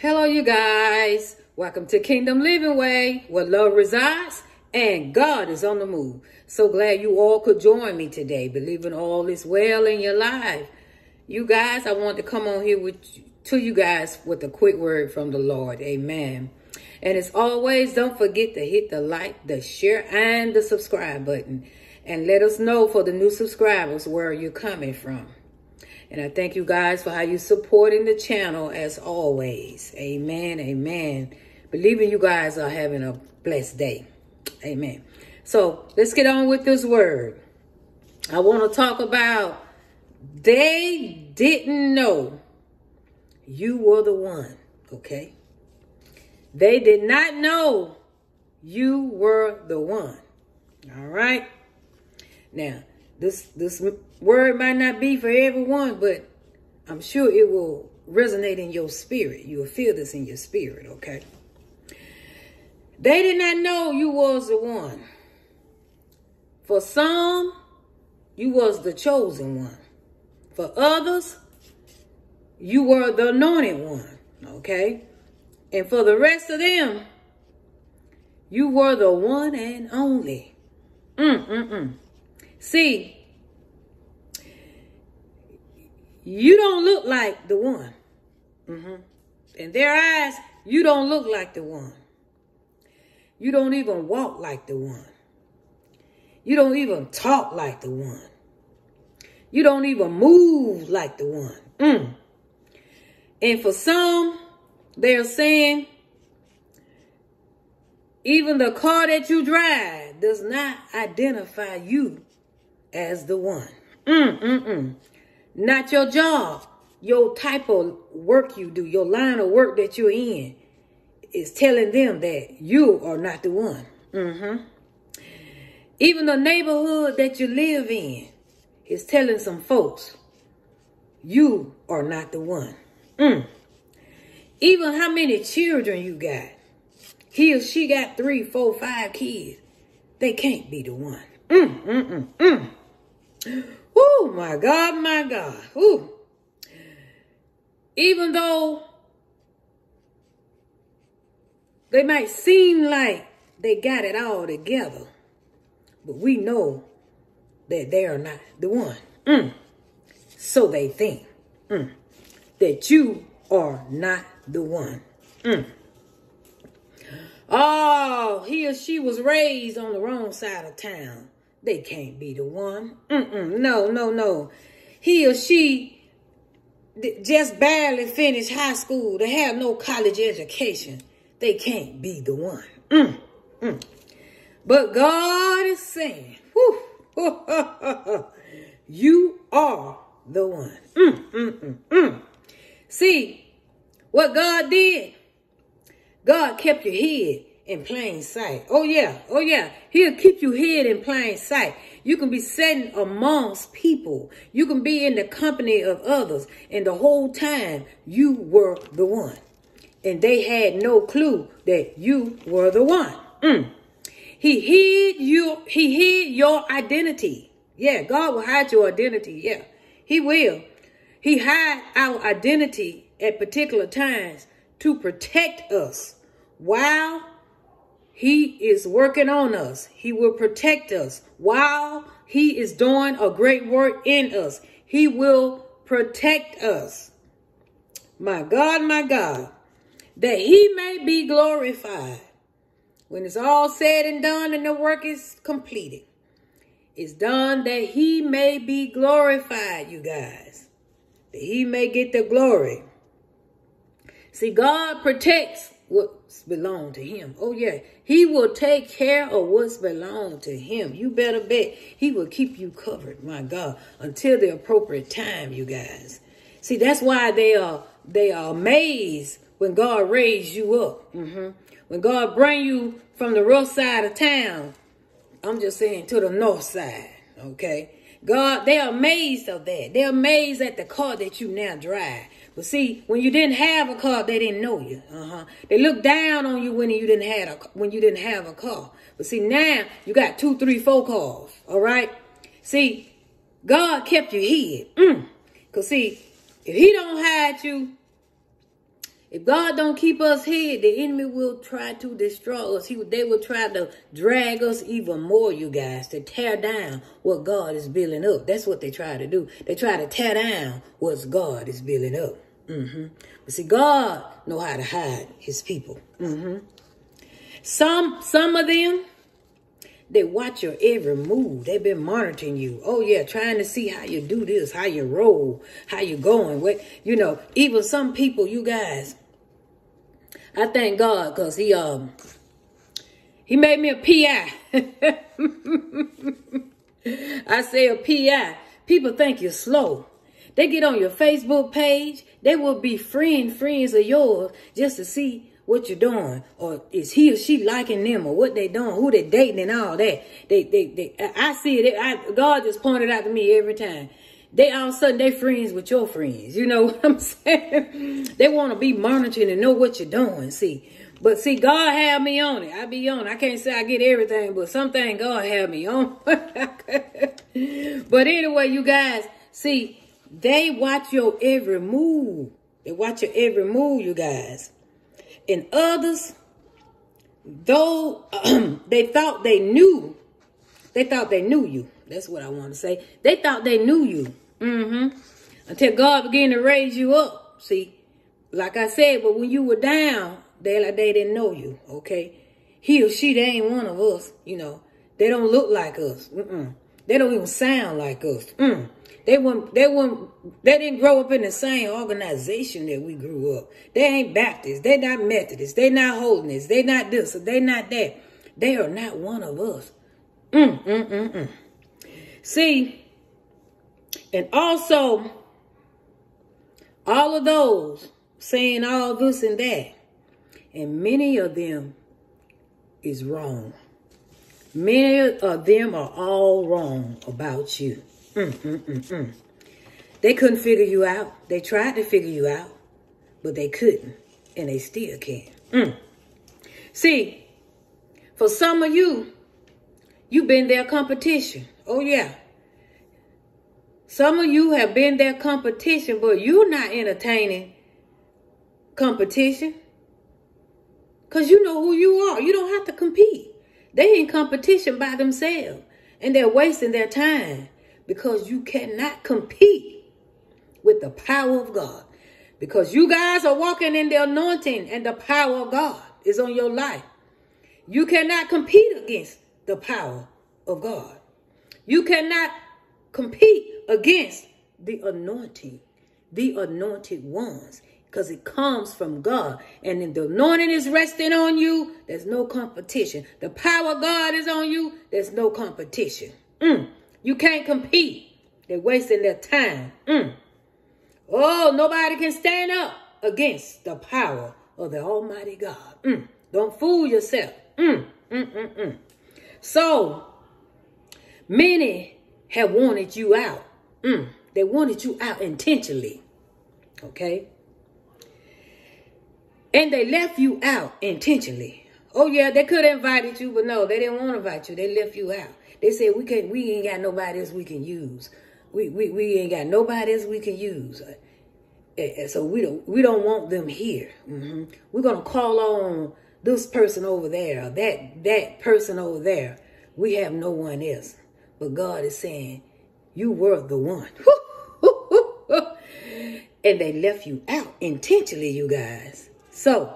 Hello, you guys. Welcome to Kingdom Living Way, where love resides and God is on the move. So glad you all could join me today, believing all is well in your life. You guys, I want to come on here with to you guys with a quick word from the Lord. Amen. And as always, don't forget to hit the like, the share, and the subscribe button. And let us know for the new subscribers where you're coming from. And I thank you guys for how you supporting the channel as always. Amen. Amen. Believing you guys are having a blessed day. Amen. So let's get on with this word. I want to talk about they didn't know you were the one. Okay. They did not know you were the one. All right. Now, this this word might not be for everyone, but I'm sure it will resonate in your spirit. You'll feel this in your spirit, okay? They did not know you was the one. For some, you was the chosen one. For others, you were the anointed one, okay? And for the rest of them, you were the one and only. Mm-mm-mm. See, you don't look like the one. Mm-hmm. In their eyes, you don't look like the one. You don't even walk like the one. You don't even talk like the one. You don't even move like the one. Mm. And for some, they're saying, even the car that you drive does not identify you as the one. Mm, mm, mm. Not your job, your type of work you do, your line of work that you're in is telling them that you are not the one. Mm-hmm. Even the neighborhood that you live in is telling some folks you are not the one. Mm. Even how many children you got. He or she got three, four, five kids. They can't be the one. Mm, mm, Oh, my God, my God. Even though they might seem like they got it all together, but we know that they are not the one. Mm. So they think mm. that you are not the one. Mm. Oh, he or she was raised on the wrong side of town. They can't be the one. Mm-mm. No, no, no. He or she just barely finished high school. They have no college education. They can't be the one. Mm. Mm. But God is saying, you are the one. Mm, mm, mm, mm. See, what God did, God kept your head in plain sight. Oh, yeah. Oh, yeah. He'll keep you hid in plain sight. You can be sitting amongst people. You can be in the company of others. And the whole time, you were the one. And they had no clue that you were the one. Mm. He hid you. He hid your identity. Yeah, God will hide your identity. Yeah, he will. He hide our identity at particular times to protect us while he is working on us. He will protect us while he is doing a great work in us. He will protect us. My God, my God, that he may be glorified. When it's all said and done and the work is completed, it's done that he may be glorified, you guys. That he may get the glory. See, God protects belong to him. Oh, yeah. He will take care of what's belong to him. You better bet he will keep you covered, my God, until the appropriate time, you guys. See, that's why they are they are amazed when God raised you up. Mm -hmm. When God bring you from the rough side of town, I'm just saying to the north side, okay? God, they're amazed of that. They're amazed at the car that you now drive. But see, when you didn't have a car, they didn't know you. Uh-huh. They looked down on you when you didn't have a when you didn't have a car. But see, now you got two, three, four cars. All right. See, God kept you hid. Mm. Cause see, if He don't hide you, If God don't keep us here, the enemy will try to destroy us. He, they will try to drag us even more, you guys, to tear down what God is building up. That's what they try to do. They try to tear down what God is building up. Mm-hmm. But see, God know how to hide his people. Mm-hmm. Some, some of them, they watch your every move. They've been monitoring you. Oh yeah, trying to see how you do this, how you roll, how you going. What you know, even some people, you guys. I thank God because he um he made me a PI. I say a PI. People think you're slow. They get on your Facebook page. They will be friend friends of yours just to see what you're doing, or is he or she liking them, or what they doing, who they dating, and all that. They, they, they. I see it. I, God just pointed out to me every time. They all of a sudden they friends with your friends. You know what I'm saying? they want to be monitoring and know what you're doing. See, but see, God have me on it. I be on. It. I can't say I get everything, but something God have me on. but anyway, you guys, see, they watch your every move. They watch your every move, you guys. And others, though they thought they knew, they thought they knew you. That's what I want to say. They thought they knew you. Mm-hmm. Until God began to raise you up. See, like I said, but when you were down, they like they didn't know you. Okay, he or she, they ain't one of us. You know, they don't look like us. Mm-mm. They don't even sound like us. Mm. They weren't, they weren't, they didn't grow up in the same organization that we grew up. They ain't Baptists. They not Methodists. They not Holiness. They not this. They not that. They are not one of us. Mm, mm, mm, mm. See, and also, all of those saying all this and that, and many of them is wrong. Many of them are all wrong about you. Mm, mm, mm, mm, they couldn't figure you out. They tried to figure you out, but they couldn't, and they still can't. Mm. See, for some of you, you've been their competition. Oh, yeah. Some of you have been their competition, but you're not entertaining competition. Because you know who you are. You don't have to compete. They in competition by themselves. And they're wasting their time because you cannot compete with the power of God. Because you guys are walking in the anointing and the power of God is on your life. You cannot compete against the power of God. You cannot compete against the anointing, the anointed ones, because it comes from God. And if the anointing is resting on you, there's no competition. The power of God is on you, there's no competition. Mm. You can't compete. They're wasting their time. Mm. Oh, nobody can stand up against the power of the Almighty God. Mm. Don't fool yourself. Mm. mm, mm, mm. So, many have wanted you out. They wanted you out intentionally. Okay? And they left you out intentionally. Oh, yeah, they could have invited you, but no, they didn't want to invite you. They left you out. They said we can't we ain't got nobody else we can use. We we, we ain't got nobody else we can use. So we don't we don't want them here. Mm-hmm. We're gonna call on this person over there, that that person over there. We have no one else. But God is saying, you were the one. and they left you out intentionally, you guys. So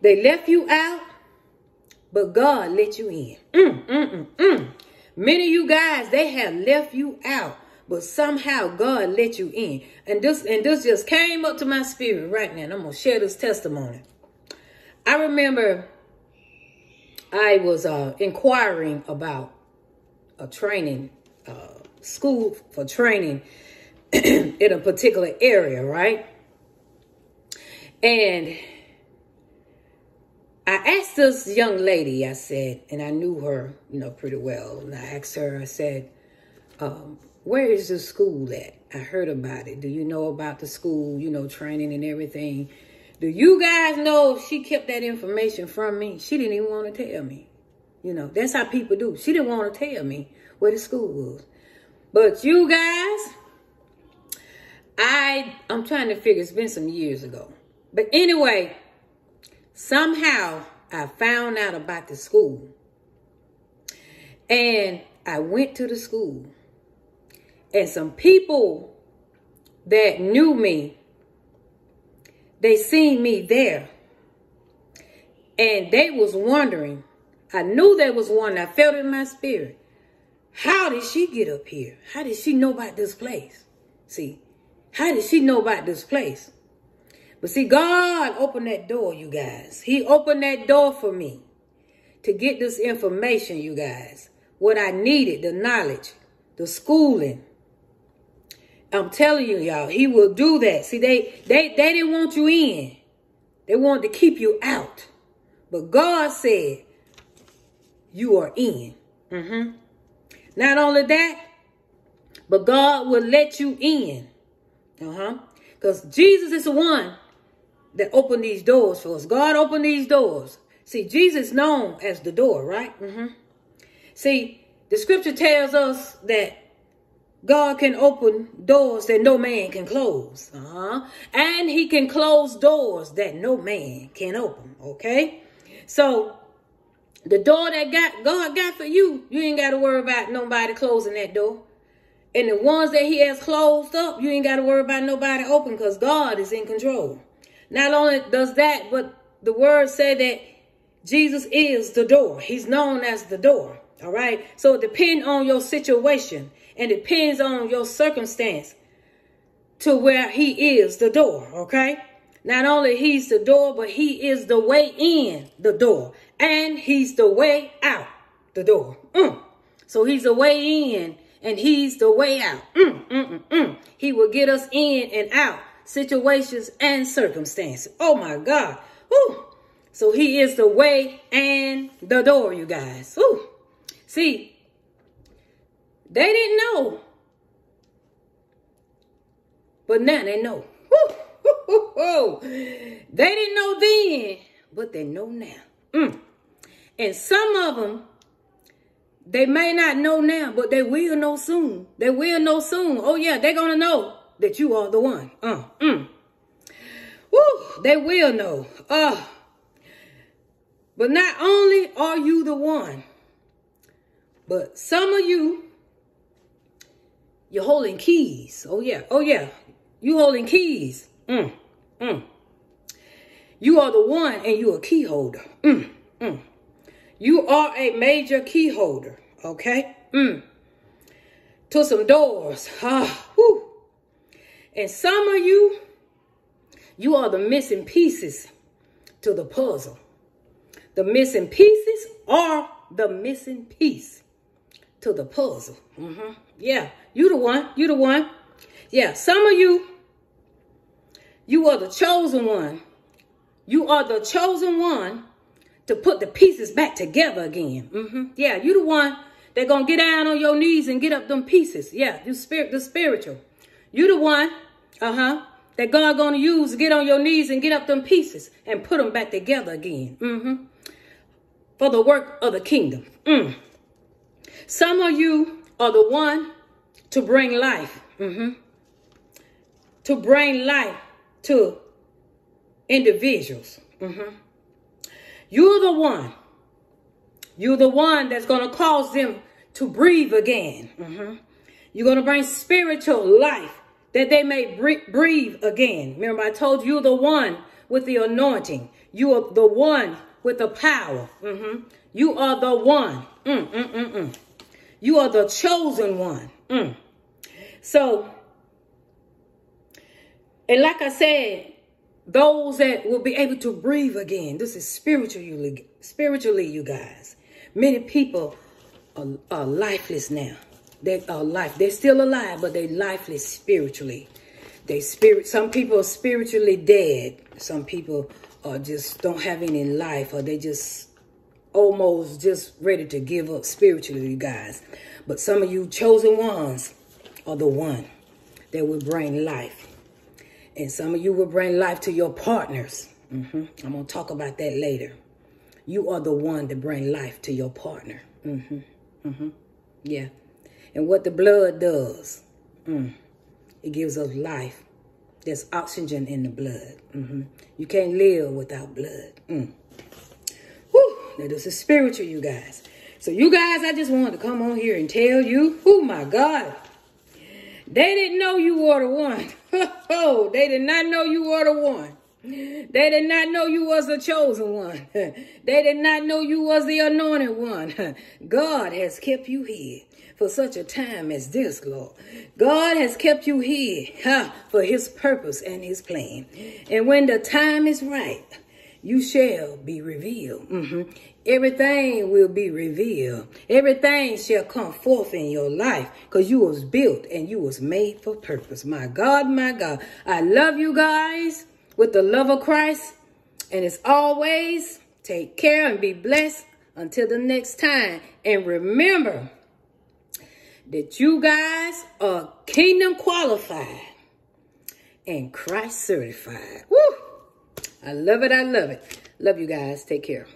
they left you out but God let you in. Mm, mm, mm, mm. Many of you guys, they have left you out, but somehow God let you in. And this and this just came up to my spirit right now. And I'm gonna share this testimony. I remember I was uh, inquiring about a training uh, school for training in a particular area, right? And I asked this young lady, I said, and I knew her, you know, pretty well. And I asked her, I said, um, where is the school at? I heard about it. Do you know about the school, you know, training and everything? Do you guys know she kept that information from me? She didn't even want to tell me. You know, that's how people do. She didn't want to tell me where the school was. But you guys, I I'm trying to figure. It's been some years ago, but anyway, somehow I found out about the school, and I went to the school, and some people that knew me, they seen me there, and they was wondering. I knew they was wondering. I felt in my spirit. How did she get up here? How did she know about this place? See, how did she know about this place? But see, God opened that door, you guys. He opened that door for me to get this information, you guys. What I needed, the knowledge, the schooling. I'm telling you, y'all, he will do that. See, they, they, they didn't want you in. They wanted to keep you out. But God said, you are in. Mm-hmm. Not only that, but God will let you in. Uh-huh. Because Jesus is the one that opened these doors for us. God opened these doors. See, Jesus known as the door, right? Mm-hmm. See, the scripture tells us that God can open doors that no man can close. Uh-huh. And he can close doors that no man can open. Okay? So the door that got God got for you, you ain't got to worry about nobody closing that door. And the ones that he has closed up, you ain't got to worry about nobody open because God is in control. Not only does that, but the word said that Jesus is the door. He's known as the door. All right. So it depends on your situation and depends on your circumstance to where he is the door. Okay. Not only he's the door, but he is the way in the door. And he's the way out the door. Mm. So he's the way in and he's the way out. Mm, mm, mm, mm, he will get us in and out situations and circumstances. Oh my God. So he is the way and the door, you guys. See, they didn't know. But now they know. Woo. They didn't know then, but they know now. Mm. And some of them they may not know now, but they will know soon. They will know soon. Oh, yeah, they're going to know that you are the one. Uh, mm. Woo, they will know. Uh, but not only are you the one, but some of you, you're holding keys. Oh, yeah. Oh, yeah. You holding keys. Mm, mm. You are the one and you're a key holder. Mm, mm. You are a major key holder, okay? Mm. To some doors. Ah, whew. And some of you, you are the missing pieces to the puzzle. The missing pieces are the missing piece to the puzzle. Mm -hmm. Yeah, you the one. You the one. Yeah, some of you, you are the chosen one. You are the chosen one to put the pieces back together again. Mm -hmm. Yeah, you the one that gonna get down on your knees and get up them pieces. Yeah, you spirit, the spiritual. You the one, uh-huh, that God gonna use to get on your knees and get up them pieces and put them back together again. Mm -hmm. For the work of the kingdom. Mm. Some of you are the one to bring life. Mm -hmm. To bring life to individuals. Mm -hmm. You're the one. You're the one that's going to cause them to breathe again. Mm -hmm. You're going to bring spiritual life that they may breathe again. Remember, I told you the one with the anointing. You are the one with the power. Mm -hmm. You are the one. Mm, mm, mm, mm, you are the chosen one. Mm. So, and like I said, those that will be able to breathe again. This is spiritually, spiritually, you guys. Many people are, are lifeless now. They are life. They're still alive, but they're lifeless spiritually. They spirit. Some people are spiritually dead. Some people are just don't have any life, or they just almost just ready to give up spiritually, you guys. But some of you chosen ones are the one that will bring life. And some of you will bring life to your partners. Mm -hmm. I'm going to talk about that later. You are the one to bring life to your partner. Mm -hmm. Mm -hmm. Yeah. And what the blood does, mm, it gives us life There's oxygen in the blood. Mm -hmm. You can't live without blood. Mm. Whew, is spiritual, you guys. So you guys, I just wanted to come on here and tell you, oh my God, they didn't know you were the one. oh, they did not know you were the one. They did not know you was the chosen one. they did not know you was the anointed one. God has kept you here for such a time as this, Lord. God has kept you here huh, for his purpose and his plan. And when the time is right, you shall be revealed. Mm -hmm. Everything will be revealed. Everything shall come forth in your life because you was built and you was made for purpose. My God, my God. I love you guys with the love of Christ. And as always, take care and be blessed until the next time. And remember, that you guys are kingdom qualified and Christ certified. Woo! I love it. I love it. Love you guys. Take care.